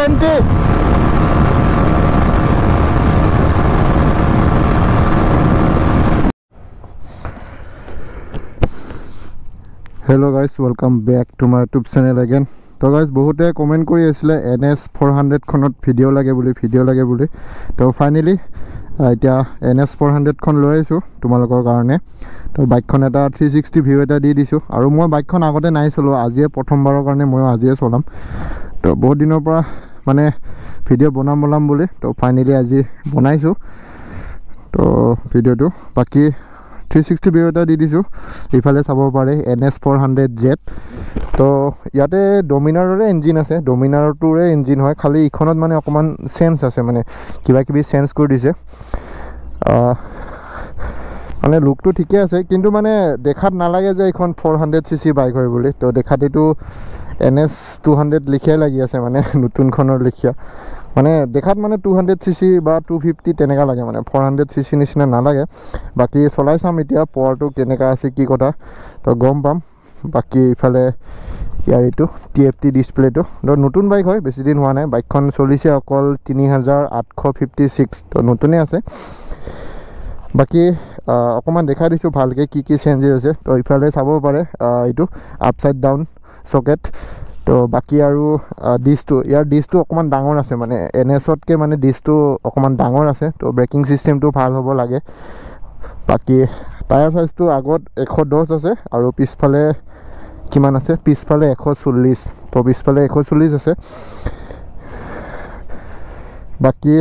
Seventy hello' guys welcome back to my YouTube channel again তো guys বহুতে comment কৰি আছিলে এন এছ ফ'ৰ হাণ্ড্ৰেডখনত ভিডিঅ' লাগে বুলি ভিডিঅ' লাগে বুলি। তো ফাইনেলি এতিয়া এন এছ ফ'ৰ হাণ্ড্ৰেডখন লৈ আহিছোঁ তোমালোকৰ কাৰণে। তো বাইকখন এটা থ্ৰী ছিক্সটি ভিউ এটা দি দিছোঁ। আৰু মই বাইকখন আগতে নাই চলোৱা আজিয়ে প্ৰথমবাৰৰ কাৰণে ময়ো আজিয়ে চলাম। তো বহুত দিনৰ পৰা মানে ভিডিঅ' বনাম বনাম বুলি। তো ফাইনেলি আজি বনাইছোঁ। তো ভিডিঅ'টো বাকী থ্ৰী ছিক্সটি ভিউ এটা দি দিছোঁ। ইফালে চাব পাৰে N S four hundred Z তো ইয়াতে ডমিনাৰৰে ইঞ্জিন আছে। ডমিনাৰটোৰে ইঞ্জিন হয়। খালি ইখনত মানে অকণমান চেঞ্জ আছে মানে। কিবা কিবি চেঞ্জ কৰি দিছে। মানে লুকটো ঠিকে আছে। কিন্তু মানে দেখাত নালাগে যে এইখন four hundred C C bike হয় বুলি। তো দেখাত এইটো এন এছ টু হাণ্ড্ৰেড লিখিয়াই লাগি আছে মানে নতুনখনৰ লিখীয়া। মানে দেখাত মানে টু হাণ্ড্ৰেড চি চি বা টু ফিফটি তেনেকুৱা লাগে মানে ফ'ৰ হাণ্ড্ৰেড চি চি নিচিনা নালাগে। বাকী চলাই চাম এতিয়া পাৱাৰটো কেনেকুৱা আছে কি কথা তো গম পাম। বাকী ইফালে ইয়াৰ এইটো টি এফ টি ডিছপ্লেটো তো নতুন বাইক হয় বেছি দিন হোৱা নাই। বাইকখন চলিছে অকল তিনি হাজাৰ আঠশ ফিফটি ছিক্স তো নতুনেই আছে। বাকী অকণমান দেখাই দিছোঁ ভালকৈ কি কি চেঞ্জেছ আছে। তো ইফালে চাব পাৰে এইটো আপচাইড ডাউন চকেট তো বাকী আৰু ডিছটো ইয়াৰ ডিছটো অকণমান ডাঙৰ আছে মানে এন এছতকৈ মানে ডিছটো অকণমান ডাঙৰ আছে তো ব্ৰেকিং ছিষ্টেমটো ভাল হ'ব লাগে। বাকী টায়াৰ চাইজটো আগত এশ দহ আছে আৰু পিছফালে কিমান আছে? পিছফালে এশ চল্লিছ তো পিছফালে এশ চল্লিছ আছে। বাকী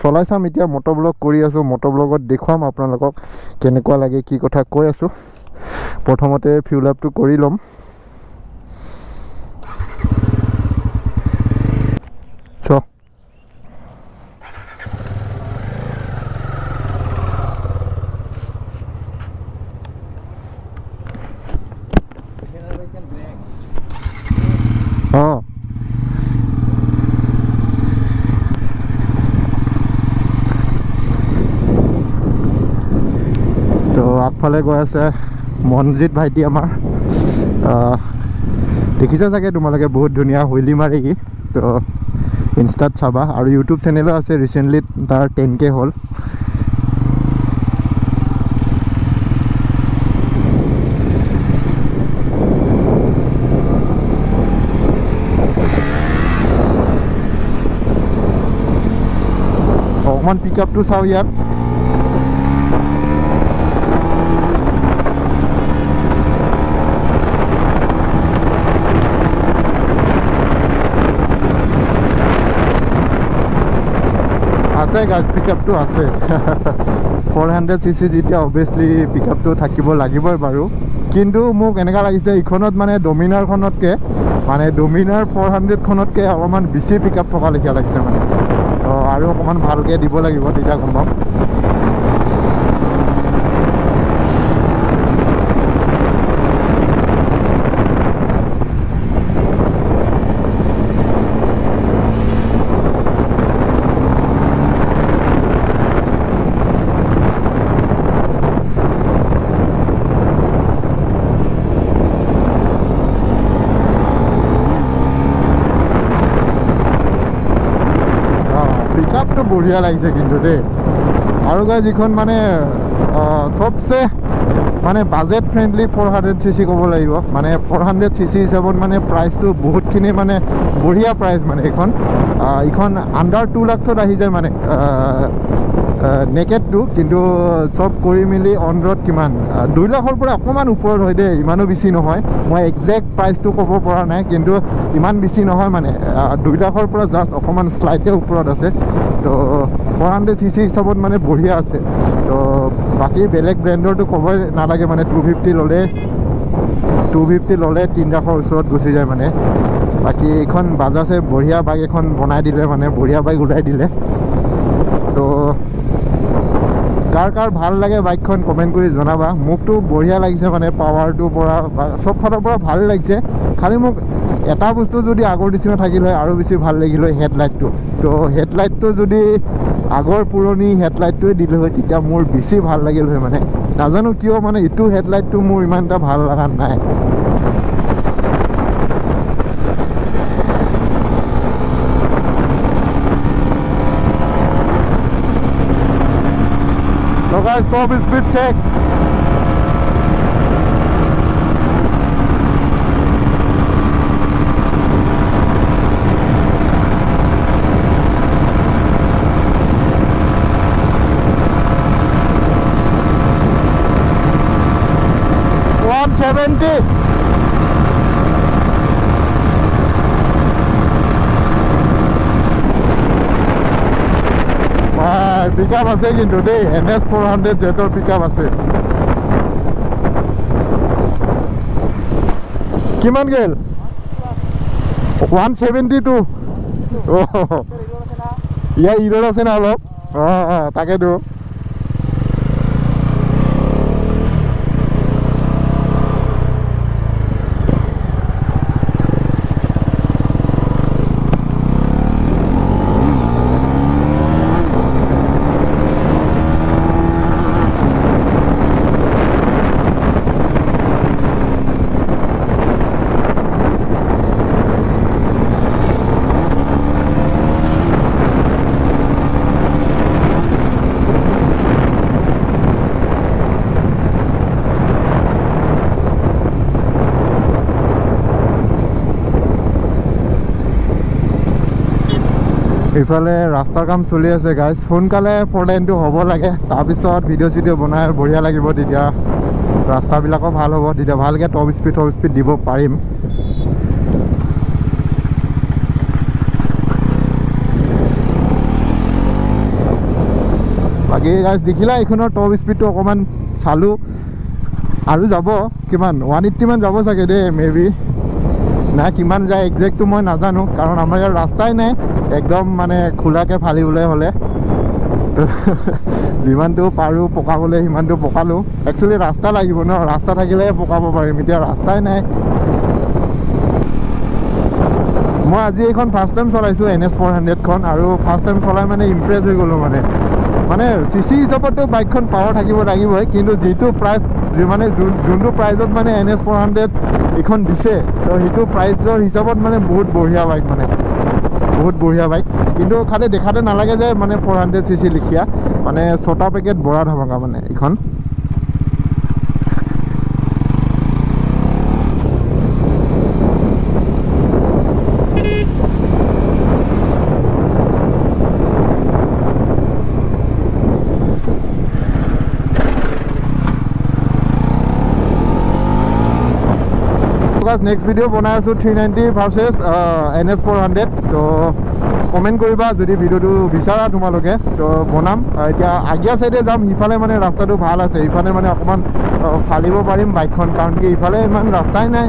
চলাই চাম এতিয়া মটৰ ব্লগ কৰি আছোঁ মটৰ ব্লগত দেখুৱাম আপোনালোকক কেনেকুৱা লাগে কি কথা কৈ আছোঁ। প্ৰথমতে ফিউল আপটো কৰি ল'ম চ অঁ তো আগফালে গৈ আছে মনজিত ভাইটি আমাৰ। দেখিছা চাগে তোমালোকে বহুত ধুনীয়া হুইলি মাৰি কি তো ইনষ্টাত চাবা। আৰু ইউটিউব চেনেলো আছে ৰিচেণ্টলি তাৰ টেন কে হ'ল। অকণমান পিক আপটো চাওঁ ইয়াত। আছে গাছ পিক আপটো আছে। ফ'ৰ হাণ্ড্ৰেড চি চি যেতিয়া অভিয়াছলি পিক আপটো থাকিব লাগিবই বাৰু। কিন্তু মোক এনেকুৱা লাগিছে ইখনত মানে ডমিনাৰখনতকৈ মানে ডমিনাৰ ফ'ৰ হাণ্ড্ৰেডখনতকৈ অলপমান বেছি পিক আপ থকা লেখীয়া লাগিছে মানে। আৰু অকণমান ভালকৈ দিব লাগিব তেতিয়া গম পাম পিক আপটো বঢ়িয়া লাগিছে কিন্তু দেই। আৰু গাই যিখন মানে চবচে মানে budget friendly four hundred C C ক'ব লাগিব। মানে ফ'ৰ হাণ্ড্ৰেড চি চি হিচাপত মানে প্ৰাইচটো বহুতখিনি মানে বঢ়িয়া প্ৰাইচ মানে এইখন। এইখন আণ্ডাৰ টু লাক্সত আহি যায় মানে নেকেডটো কিন্তু চব কৰি মেলি অন ৰ'ড কিমান দুই লাখৰ পৰা অকণমান ওপৰত হয় দেই ইমানো বেছি নহয়। মই একজেক্ট প্ৰাইচটো ক'ব পৰা নাই কিন্তু ইমান বেছি নহয় মানে। দুই লাখৰ পৰা জাষ্ট অকণমান শ্লাইটে ওপৰত আছে। তো ফ'ৰ হাণ্ড্ৰেড চি চি হিচাপত মানে বঢ়িয়া আছে। তো বাকী বেলেগ ব্ৰেণ্ডৰটো ক'বই নালাগে মানে টু ফিফটি ল'লে টু ফিফটি ল'লে তিনি লাখৰ ওচৰত গুচি যায় মানে। বাকী এইখন বাজাজে বঢ়িয়া বাইক এখন বনাই দিলে মানে বঢ়িয়া বাইক ওলাই দিলে। তো কাৰ কাৰ ভাল লাগে বাইকখন কমেণ্ট কৰি জনাবা। মোকতো বঢ়িয়া লাগিছে মানে পাৱাৰটোৰ পৰা বা চব ফালৰ পৰা ভাল লাগিছে। খালি মোক এটা বস্তু যদি আগৰ নিচিনা থাকিল হয় আৰু বেছি ভাল লাগিল হয় হেডলাইটটো। তো হেডলাইটটো যদি আগৰ পুৰণি হেডলাইটটোৱে দিলে হয় তেতিয়া মোৰ বেছি ভাল লাগিল হয় মানে। নাজানো কিয় মানে ইটো হেডলাইটটো মোৰ ইমান এটা ভাল লগা নাই। লগাই stop speed check 70 My pickup was taken today NS 400 Jetor pickup was taken Kiman gel? 172 Oh Yeah, you don't know Ah, take it ইফালে ৰাস্তাৰ কাম চলি আছে গাইজ সোনকালে ফ'ৰ লাইনটো হ'ব লাগে। তাৰপিছত ভিডিঅ' চিডিঅ' বনাই বঢ়িয়া লাগিব তেতিয়া। ৰাস্তাবিলাকো ভাল হ'ব তেতিয়া। ভালকৈ টপ স্পীড টপ স্পীড দিব পাৰিম। বাকী গাইজ দেখিলা এইখনৰ টপ স্পীডটো অকণমান চালোঁ। আৰু যাব। কিমান? ওৱান এইট্টিমান যাব চাগে দেই মে বি নাই কিমান যায় একজেক্টটো মই নাজানো কাৰণ আমাৰ ইয়াত ৰাস্তাই নাই একদম মানে খোলাকৈ ফালিবলৈ হ'লে। যিমানটো পাৰোঁ পকাবলৈ সিমানটো পকালোঁ। একচুৱেলি ৰাস্তা লাগিব ন ৰাস্তা থাকিলেহে পকাব পাৰিম এতিয়া ৰাস্তাই নাই। মই আজি এইখন ফাৰ্ষ্ট টাইম চলাইছোঁ এন এছ ফ'ৰ হাণ্ড্ৰেডখন আৰু ফাৰ্ষ্ট টাইম চলাই মানে ইমপ্ৰেছ হৈ গ'লোঁ মানে। মানে চি চি হিচাপততো বাইকখন পাৱাৰ থাকিব লাগিবই কিন্তু যিটো প্ৰাইচ মানে যোনটো প্ৰাইজত মানে এন এছ ফ'ৰ হাণ্ড্ৰেড এইখন দিছে তো সেইটো প্ৰাইজৰ হিচাপত মানে বহুত বঢ়িয়া বাইক মানে। বহুত বঢ়িয়া বাইক কিন্তু খালি দেখাতে নালাগে যে মানে ফ'ৰ হাণ্ড্ৰেড চি চি লিখীয়া। মানে ছটা পেকেট বৰা ধামাকা মানে এইখন। নেক্সট ভিডিঅ' বনাই আছোঁ three ninety versus N S four hundred তো কমেণ্ট কৰিবা যদি ভিডিঅ'টো বিচাৰা তোমালোকে। তো বনাম। এতিয়া আগিয়া চাইডে যাম সিফালে মানে ৰাস্তাটো ভাল আছে। ইফালে মানে অকণমান ফালিব পাৰিম বাইকখন কাৰণ কি ইফালে ইমান ৰাস্তাই নাই।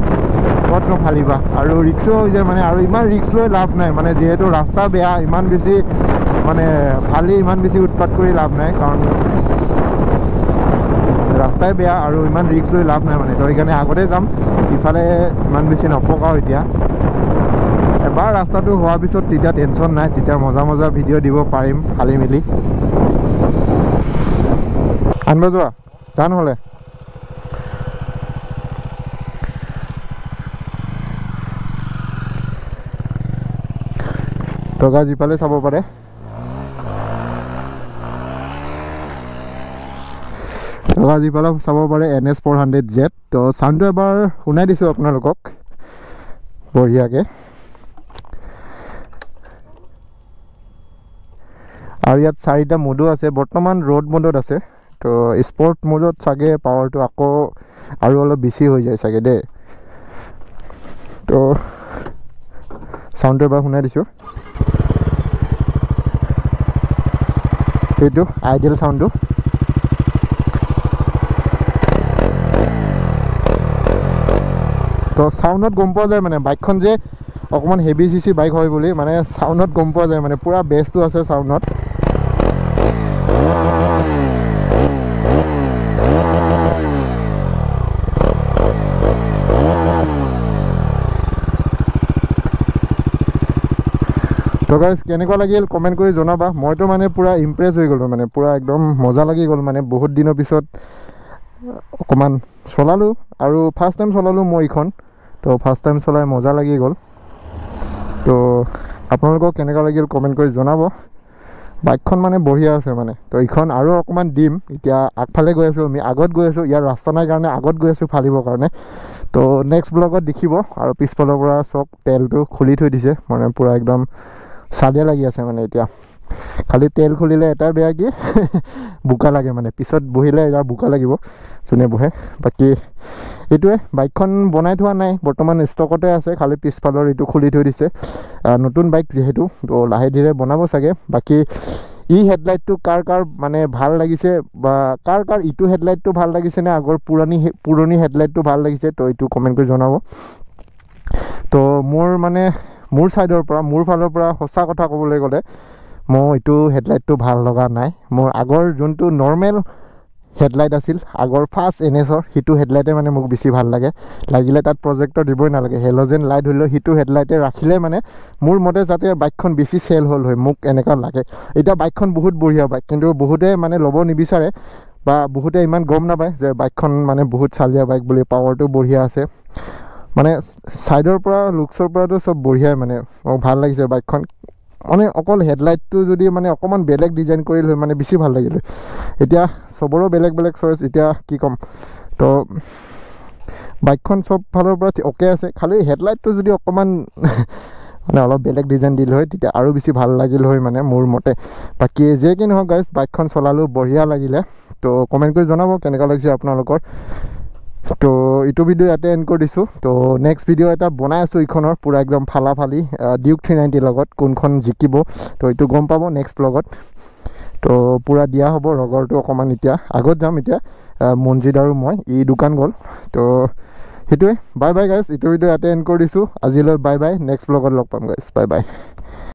ক'তনো ফালিবা। আৰু ৰিক্সো হৈ যায় মানে আৰু ইমান ৰিক্স লৈ লাভ নাই। মানে যিহেতু ৰাস্তা বেয়া ইমান বেছি মানে ফালি ইমান বেছি উৎপাত কৰি লাভ নাই। কাৰণ ৰাস্তাই বেয়া আৰু ইমান ৰিক্স লৈ লাভ নাই মানে। তো সেইকাৰণে আগতে যাম। ইফালে ইমান বেছি নপকাও এতিয়া। এবাৰ ৰাস্তাটো হোৱাৰ পিছত তেতিয়া টেনশ্যন নাই তেতিয়া মজা মজা ভিডিঅ' দিব পাৰিম ফালি মেলি। আনিব যোৱা যা নহ'লে। টকা যিফালে চাব পাৰে। টকা যিফালে চাব পাৰে N S four hundred Z. তো চাউণ্ডটো এবাৰ শুনাই দিছোঁ আপোনালোকক। বঢ়িয়াকৈ। আৰু ইয়াত চাৰিটা মোডো আছে। বৰ্তমান ৰ'ড মোডত আছে। তো স্পৰ্ট মোডত চাগে পাৱাৰটো আকৌ আৰু অলপ বেছি হৈ যায় চাগে দেই। তো চাউণ্ডটো এবাৰ শুনাই দিছোঁ। সেইটো আইডিয়েল চাউণ্ডটো। তো চাউণ্ডত গম পোৱা যায় মানে বাইকখন যে অকণমান হেভি চি চি বাইক হয় বুলি মানে চাউণ্ডত গম পোৱা যায় মানে পূৰা বেছটো আছে চাউণ্ডত গাইজ কেনেকুৱা লাগিল? কমেণ্ট কৰি জনাবা। মইতো মানে পূৰা ইমপ্ৰেছ হৈ গ'লোঁ মানে পূৰা একদম মজা লাগি গ'ল মানে বহুত দিনৰ পিছত অকণমান চলালোঁ। আৰু ফাৰ্ষ্ট টাইম চলালোঁ মই এইখন। তো ফাৰ্ষ্ট টাইম চলাই মজা লাগি গ'ল। তো আপোনালোকক কেনেকুৱা লাগিল কমেণ্ট কৰি জনাব। বাইকখন মানে বঢ়িয়া আছে মানে। তো এইখন আৰু অকণমান দিম। এতিয়া আগফালে গৈ আছোঁ আমি আগত গৈ আছোঁ ইয়াৰ ৰাস্তা নাই কাৰণে আগত গৈ আছোঁ ফালিবৰ কাৰণে। তো নেক্সট ব্লগত দেখিব আৰু পিছফালৰ পৰা চব তেলটো খুলি থৈ দিছে। মানে পূৰা একদম চালিয়া লাগি আছে মানে এতিয়া। খালি তেল খুলিলে এটাই বেয়া কি বোকা লাগে মানে। পিছত বহিলে এবাৰ বোকা লাগিব। যোনে বহে। বাকী এইটোৱে বাইকখন বনাই থোৱা নাই বৰ্তমান ষ্টকতে আছে খালি পিছফালৰ এইটো খুলি থৈ দিছে। নতুন বাইক যিহেতু তো লাহে ধীৰে বনাব চাগে। বাকী ই হেডলাইটটো কাৰ কাৰ মানে ভাল লাগিছে বা কাৰ কাৰ ইটো হেডলাইটটো ভাল লাগিছে নে আগৰ পুৰণি পুৰণি হেডলাইটটো ভাল লাগিছে তো এইটো কমেণ্ট কৰি জনাব। তো মোৰ মানে মোৰ ছাইডৰ পৰা মোৰ ফালৰ পৰা সঁচা কথা ক'বলৈ গ'লে মোৰ এইটো হেডলাইটটো ভাল লগা নাই। মোৰ আগৰ যোনটো নৰ্মেল হেডলাইট আছিল। আগৰ ফাৰ্ষ্ট এন এছৰ সিটো হেডলাইটে মানে মোক বেছি ভাল লাগে। লাগিলে তাত প্ৰজেক্টৰ দিবই নালাগে। হেল'জেন লাইট হ'লেও সিটো হেডলাইটে ৰাখিলে মানে মোৰ মতে যাতে বাইকখন বেছি চেল হ'ল হয় মোক এনেকুৱা লাগে। এতিয়া বাইকখন বহুত বঢ়িয়া বাইক কিন্তু বহুতে মানে ল'ব নিবিচাৰে বা বহুতে ইমান গম নাপায় যে বাইকখন মানে বহুত চালিয়া বাইক বুলি পাৱাৰটো বঢ়িয়া আছে। মানে ছাইডৰ পৰা লুকছৰ পৰাতো চব বঢ়িয়াই মানে। মোক ভাল লাগিছে বাইকখন মানে অকল হেডলাইটটো যদি মানে অকণমান বেলেগ ডিজাইন কৰিল হয় মানে বেছি ভাল লাগিল। এতিয়া চবৰো বেলেগ বেলেগ চইচ এতিয়া কি ক'ম? তো বাইকখন চব ফালৰ পৰা অ'কে আছে খালি হেডলাইটটো যদি অকণমান মানে অলপ বেলেগ ডিজাইন দিল হয় তেতিয়া আৰু বেছি ভাল লাগিল হয় মানে মোৰ মতে। বাকী যে কি নহওক গাইজ বাইকখন চলালোঁ বঢ়িয়া লাগিলে। তো কমেণ্ট কৰি জনাব কেনেকুৱা লাগিছে আপোনালোকৰ। তো এইটো ভিডিঅ' ইয়াতে এণ্ড কৰি দিছোঁ। তো নেক্সট ভিডিঅ' এটা বনাই আছোঁ এইখনৰ পূৰা একদম ফালা ফালি ডিউক থ্ৰী নাইণ্টিৰ লগত কোনখন জিকিব তো এইটো গম পাব নেক্সট ব্লগত তো। পূৰা দিয়া হ'ব ৰগৰটো অকণমান এতিয়া। আগত যাম এতিয়া আহ, মনজিত আৰু মই ই দোকান গ'ল। তো সেইটোৱে বাই বাই গাইজ এইটো ভিডিঅ' ইয়াতে এণ্ড কৰি দিছোঁ। আজিলৈ বাই বাই নেক্সট ব্লগত লগ পাম গাইজ বাই বাই